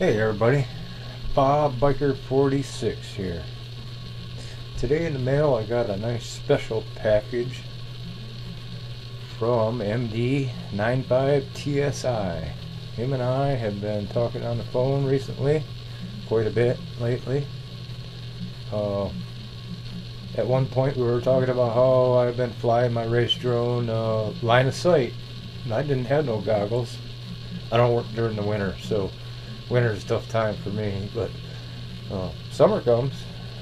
Hey everybody, Bob Biker 46 here. Today in the mail I got a nice special package from MD95TSI. Him and I have been talking on the phone recently, quite a bit lately. Uh, at one point we were talking about how I've been flying my race drone uh, line of sight. And I didn't have no goggles. I don't work during the winter, so winter's a tough time for me, but uh, summer comes,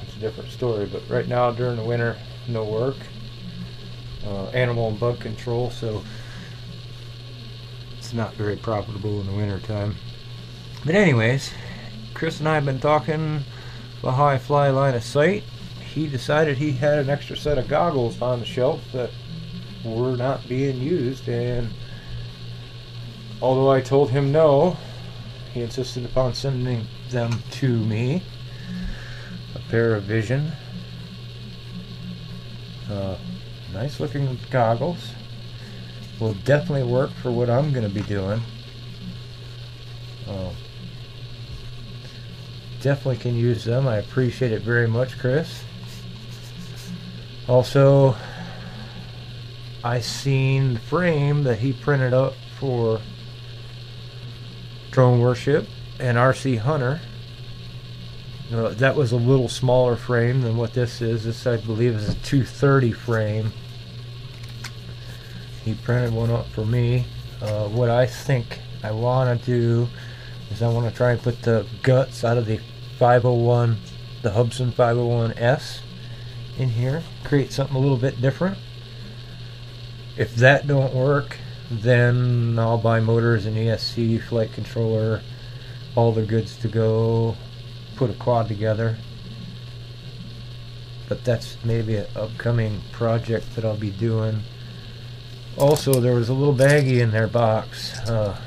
it's a different story. But right now, during the winter, no work, uh, animal and bug control, so it's not very profitable in the winter time. But anyways, Chris and I have been talking about how I fly line of sight. He decided he had an extra set of goggles on the shelf that were not being used, and although I told him no, he insisted upon sending them to me. A pair of Vision. Uh, nice looking goggles. Will definitely work for what I'm going to be doing. Uh, definitely can use them. I appreciate it very much, Chris. Also, I seen the frame that he printed up for Drone Worship and RC Hunter. Uh, that was a little smaller frame than what this is. This, I believe, is a 230 frame. He printed one up for me. Uh, what I think I want to do is I want to try and put the guts out of the 501, the Hubsan 501S in here. Create something a little bit different. If that don't work, then I'll buy motors and ESC, flight controller, all the goods to go, put a quad together. But that's maybe an upcoming project that I'll be doing. Also, there was a little baggie in their box. Uh,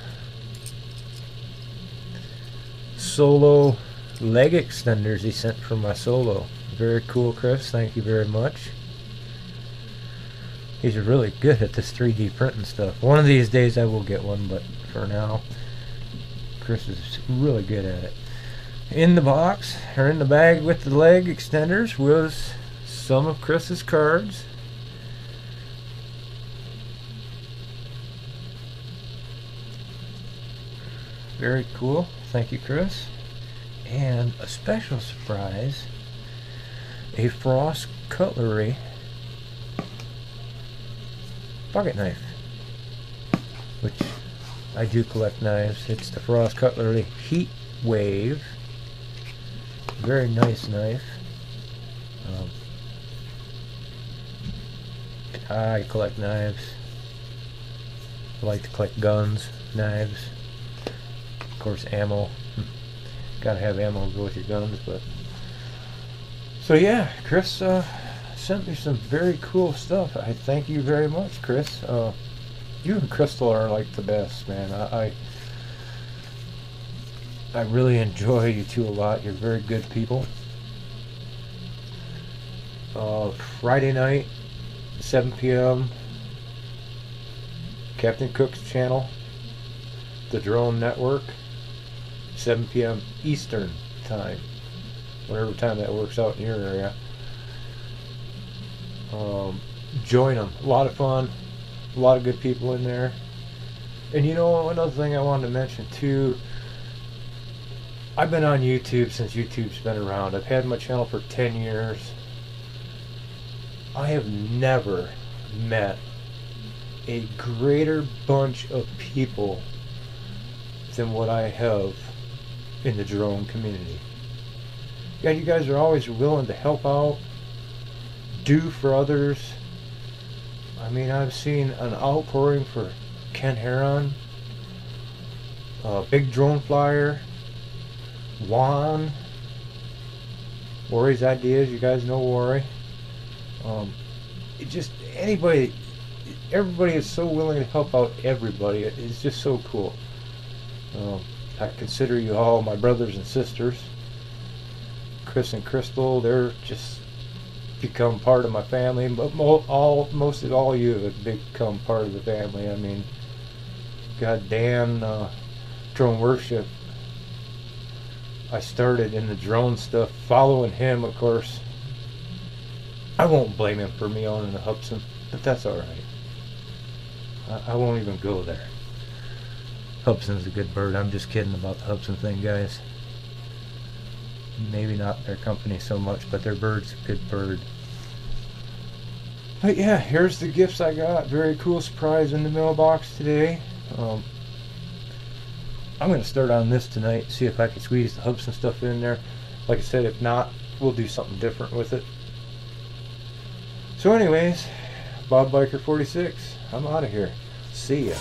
solo leg extenders he sent for my solo. Very cool, Chris. Thank you very much. He's really good at this 3D printing stuff. One of these days I will get one, but for now, Chris is really good at it. In the box, or in the bag with the leg extenders, was some of Chris's cards. Very cool. Thank you, Chris. And a special surprise a Frost Cutlery pocket knife, which I do collect knives. It's the Frost Cutlery Heat Wave. Very nice knife. Um, I collect knives. I like to collect guns, knives, of course ammo. Gotta have ammo to go with your guns, but so yeah, Chris uh, sent me some very cool stuff. I thank you very much, Chris. Uh, you and Crystal are like the best, man. I, I, I really enjoy you two a lot. You're very good people. Uh, Friday night, 7 p.m. Captain Cook's channel, the Drone Network, 7 p.m. Eastern time, whatever time that works out in your area. Um, join them. A lot of fun. A lot of good people in there. And you know, another thing I wanted to mention too. I've been on YouTube since YouTube's been around. I've had my channel for 10 years. I have never met a greater bunch of people than what I have in the drone community. Yeah, you guys are always willing to help out do for others. I mean, I've seen an outpouring for Ken Heron, uh, Big Drone Flyer, Juan, Worry's Ideas. You guys know Worry. Um, it just anybody, everybody is so willing to help out everybody. It's just so cool. Um, I consider you all my brothers and sisters. Chris and Crystal, they're just become part of my family. But mo- all, most of all you have become part of the family. I mean, God, Dan, uh, Drone Worship. I started in the drone stuff, following him, of course. I won't blame him for me owning a Hubsan, but that's all right. I, I won't even go there. Hubsan's a good bird. I'm just kidding about the Hubsan thing, guys. Maybe not their company so much, but their bird's a good bird. But yeah, here's the gifts I got. Very cool surprise in the mailbox today. Um, I'm going to start on this tonight, see if I can squeeze the Hubsan stuff in there. Like I said, if not, we'll do something different with it. So anyways, Bob Biker 46, I'm out of here. See ya.